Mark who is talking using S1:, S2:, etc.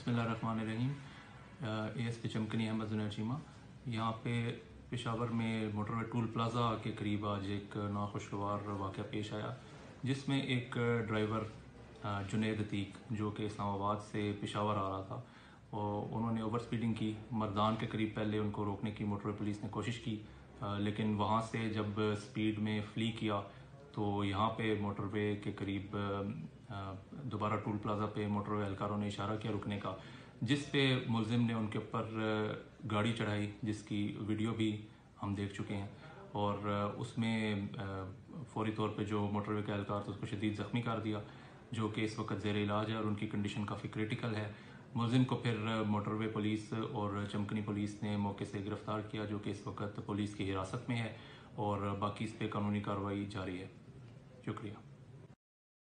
S1: बसमीम A S P Chamkani Ahmad जुनैचीमा यहाँ पे पेशावर में मोटरवे टूल प्लाज़ा के करीब आज एक नाखुशगवार वाक़ पेश आया, जिसमें एक ड्राइवर जुनेद अतीक, जो कि इस्लामाबाद से पेशावर आ रहा था, और उन्होंने ओवर स्पीडिंग की। मरदान के करीब पहले उनको रोकने की मोटरवे पुलिस ने कोशिश की लेकिन वहाँ से जब स्पीड में फ्ली किया तो यहाँ पे मोटरवे के करीब दोबारा टूल प्लाज़ा पे मोटरवे एहलकारों ने इशारा किया रुकने का, जिस पे मुलजिम ने उनके ऊपर गाड़ी चढ़ाई, जिसकी वीडियो भी हम देख चुके हैं। और उसमें फौरी तौर पे जो मोटरवे का एहलकार था, उसको शदीद ज़ख्मी कर दिया, जो कि इस वक्त जेर इलाज है और उनकी कंडीशन काफ़ी क्रिटिकल है। मुलजिम को फिर मोटरवे पुलिस और चमकनी पुलिस ने मौके से गिरफ़्तार किया, जो कि इस वक्त पुलिस की हिरासत में है और बाकी इस पर कानूनी कार्रवाई जारी है। शुक्रिया।